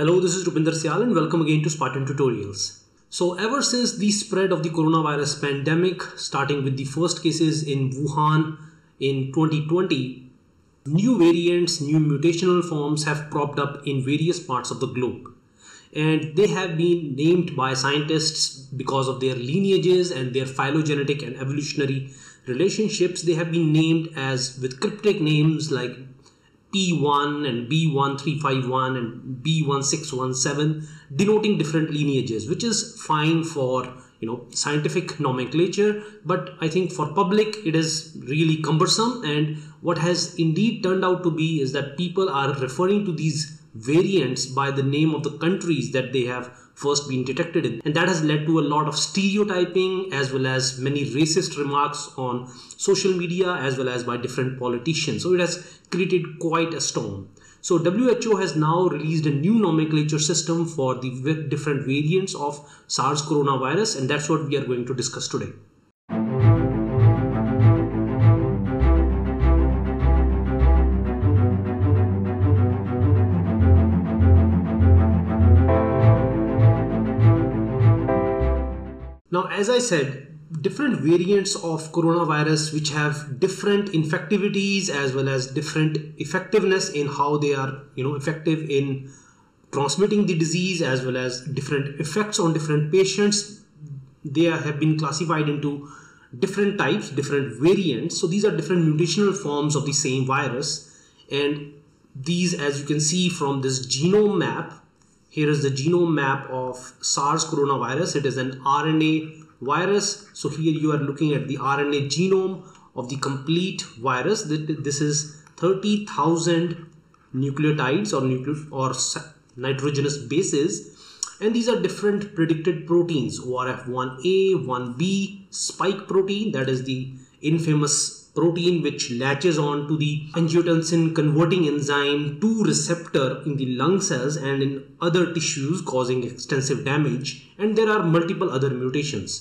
Hello, this is Rupinder Sayal and welcome again to Spartan Tutorials. So ever since the spread of the coronavirus pandemic, starting with the first cases in Wuhan in 2020, new variants, new mutational forms have propped up in various parts of the globe. And they have been named by scientists because of their lineages and their phylogenetic and evolutionary relationships. They have been named as with cryptic names like P1 and B1351 and B1617 denoting different lineages which is fine for you know scientific nomenclature but I think for public it is really cumbersome. And what has indeed turned out to be is that people are referring to these variants by the name of the countries that they have first been detected in. And that has led to a lot of stereotyping as well as many racist remarks on social media as well as by different politicians. So it has created quite a storm. So WHO has now released a new nomenclature system for the different variants of SARS coronavirus and that's what we are going to discuss today. As I said, different variants of coronavirus which have different infectivities as well as different effectiveness in how they are, you know, effective in transmitting the disease as well as different effects on different patients. They have been classified into different types, different variants. So these are different mutational forms of the same virus. And these, as you can see from this genome map, here is the genome map of SARS coronavirus. It is an RNA virus. So here you are looking at the RNA genome of the complete virus. This is 30,000 nucleotides or nucle or nitrogenous bases and these are different predicted proteins ORF1A, 1B, spike protein that is the infamous protein which latches on to the angiotensin converting enzyme 2 receptor in the lung cells and in other tissues causing extensive damage and there are multiple other mutations.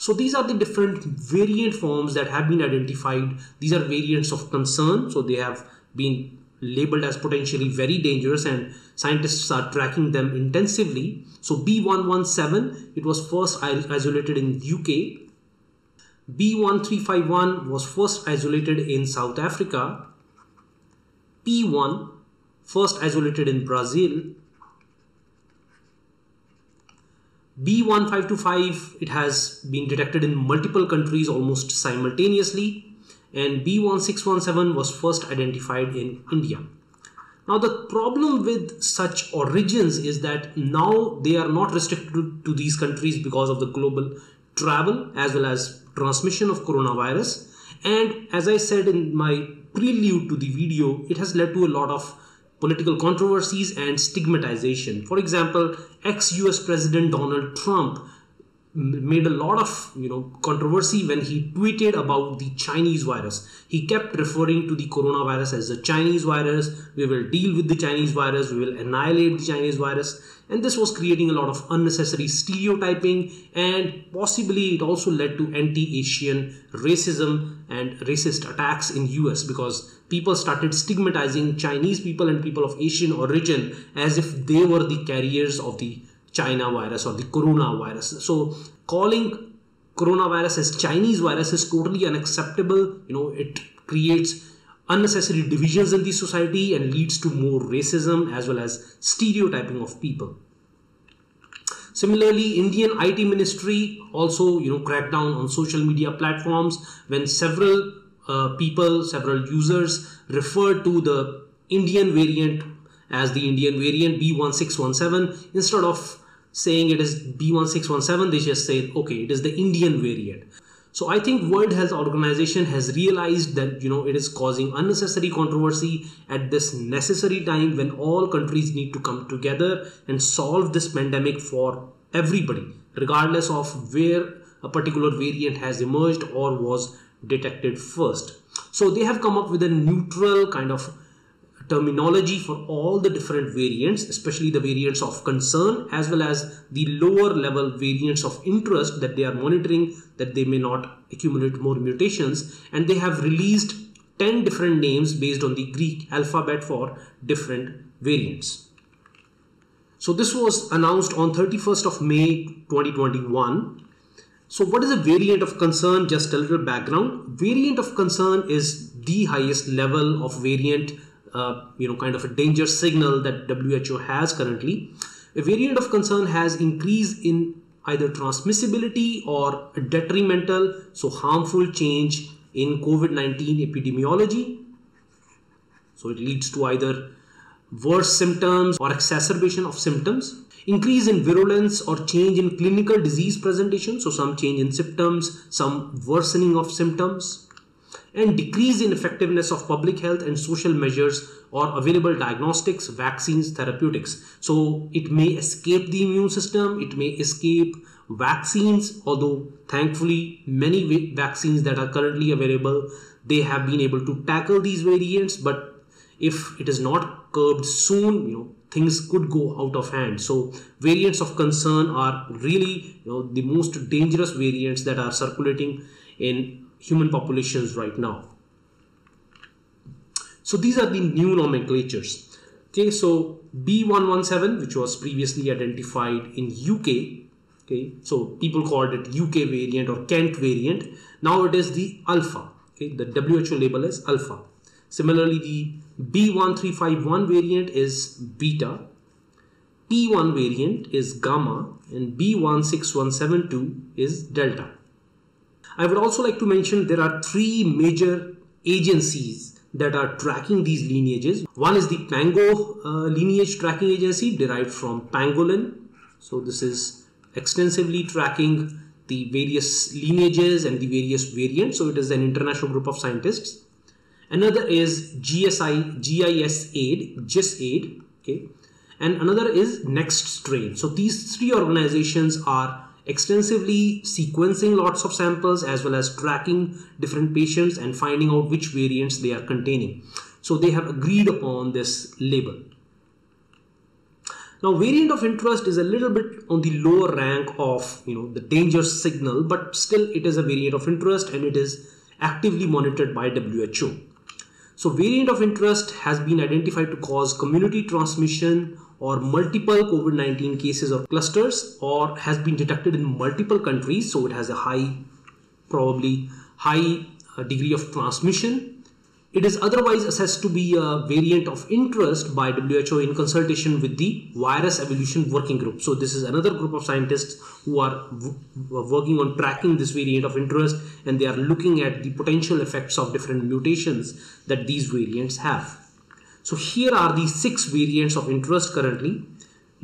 So these are the different variant forms that have been identified. These are variants of concern. So they have been labeled as potentially very dangerous and scientists are tracking them intensively. So B117, it was first isolated in UK B1351 was first isolated in South Africa. P1 first isolated in Brazil. B1525 it has been detected in multiple countries almost simultaneously and B1617 was first identified in India. Now the problem with such origins is that now they are not restricted to these countries because of the global travel as well as transmission of coronavirus and as I said in my prelude to the video it has led to a lot of political controversies and stigmatization. For example, ex-US President Donald Trump made a lot of you know controversy when he tweeted about the Chinese virus. He kept referring to the coronavirus as a Chinese virus. We will deal with the Chinese virus. We will annihilate the Chinese virus. And this was creating a lot of unnecessary stereotyping and possibly it also led to anti-Asian racism and racist attacks in US because people started stigmatizing Chinese people and people of Asian origin as if they were the carriers of the China virus or the coronavirus. So calling coronavirus as Chinese virus is totally unacceptable. You know, it creates unnecessary divisions in the society and leads to more racism as well as stereotyping of people. Similarly, Indian IT ministry also, you know, cracked down on social media platforms when several uh, people, several users referred to the Indian variant as the Indian variant B1617 instead of saying it is B1617 they just say okay it is the Indian variant. So I think World Health Organization has realized that you know it is causing unnecessary controversy at this necessary time when all countries need to come together and solve this pandemic for everybody regardless of where a particular variant has emerged or was detected first. So they have come up with a neutral kind of terminology for all the different variants, especially the variants of concern as well as the lower level variants of interest that they are monitoring that they may not accumulate more mutations and they have released 10 different names based on the Greek alphabet for different variants. So this was announced on 31st of May 2021. So what is a variant of concern? Just a little background. Variant of concern is the highest level of variant, uh, you know, kind of a danger signal that WHO has currently. A variant of concern has increase in either transmissibility or detrimental, so harmful change in COVID-19 epidemiology. So it leads to either worse symptoms or exacerbation of symptoms, increase in virulence or change in clinical disease presentation, so some change in symptoms, some worsening of symptoms, and decrease in effectiveness of public health and social measures or available diagnostics, vaccines, therapeutics. So it may escape the immune system, it may escape vaccines, although thankfully many vaccines that are currently available, they have been able to tackle these variants, but if it is not curbed soon, you know, things could go out of hand. So variants of concern are really, you know, the most dangerous variants that are circulating in human populations right now. So these are the new nomenclatures. Okay, so B117, which was previously identified in UK, okay, so people called it UK variant or Kent variant. Now it is the alpha. Okay, the WHO label is alpha. Similarly, the B1351 variant is beta, P1 variant is gamma, and B16172 is delta. I would also like to mention there are three major agencies that are tracking these lineages. One is the Pango uh, lineage tracking agency derived from pangolin. So this is extensively tracking the various lineages and the various variants. So it is an international group of scientists. Another is GSI, GISAID, GIS aid, okay. And another is Nextstrain. So these three organizations are extensively sequencing lots of samples as well as tracking different patients and finding out which variants they are containing. So they have agreed upon this label. Now variant of interest is a little bit on the lower rank of you know the danger signal but still it is a variant of interest and it is actively monitored by WHO. So variant of interest has been identified to cause community transmission or multiple COVID-19 cases or clusters or has been detected in multiple countries. So it has a high, probably high uh, degree of transmission it is otherwise assessed to be a variant of interest by WHO in consultation with the Virus Evolution Working Group. So this is another group of scientists who are working on tracking this variant of interest and they are looking at the potential effects of different mutations that these variants have. So here are the six variants of interest currently.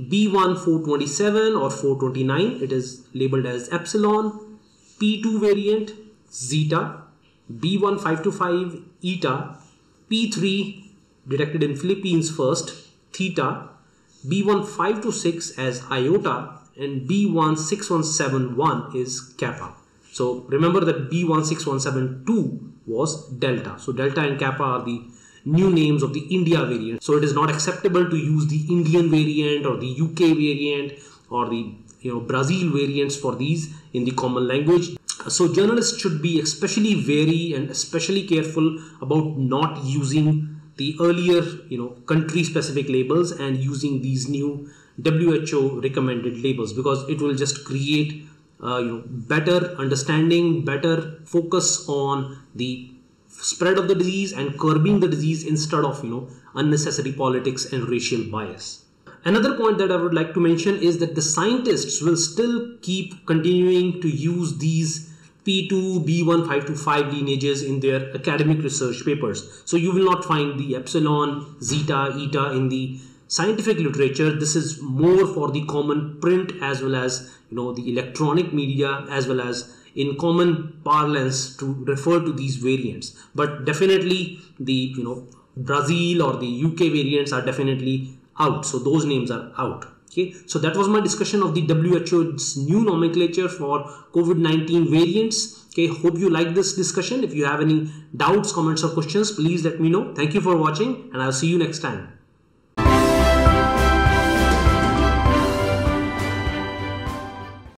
B1427 or 429, it is labeled as epsilon, P2 variant, zeta, B1525 eta, P3 detected in Philippines first, theta, B1526 as iota, and B16171 is kappa. So remember that B16172 was delta. So delta and kappa are the new names of the India variant. So it is not acceptable to use the Indian variant or the UK variant or the you know Brazil variants for these in the common language so journalists should be especially wary and especially careful about not using the earlier you know country specific labels and using these new WHO recommended labels because it will just create uh, you know better understanding better focus on the spread of the disease and curbing the disease instead of you know unnecessary politics and racial bias. Another point that I would like to mention is that the scientists will still keep continuing to use these P2, B1525 lineages in their academic research papers. So you will not find the epsilon, zeta, eta in the scientific literature. This is more for the common print as well as you know the electronic media as well as in common parlance to refer to these variants. But definitely the you know Brazil or the UK variants are definitely out so those names are out okay so that was my discussion of the who's new nomenclature for covid-19 variants. Okay hope you like this discussion. If you have any doubts comments or questions please let me know. Thank you for watching and i'll see you next time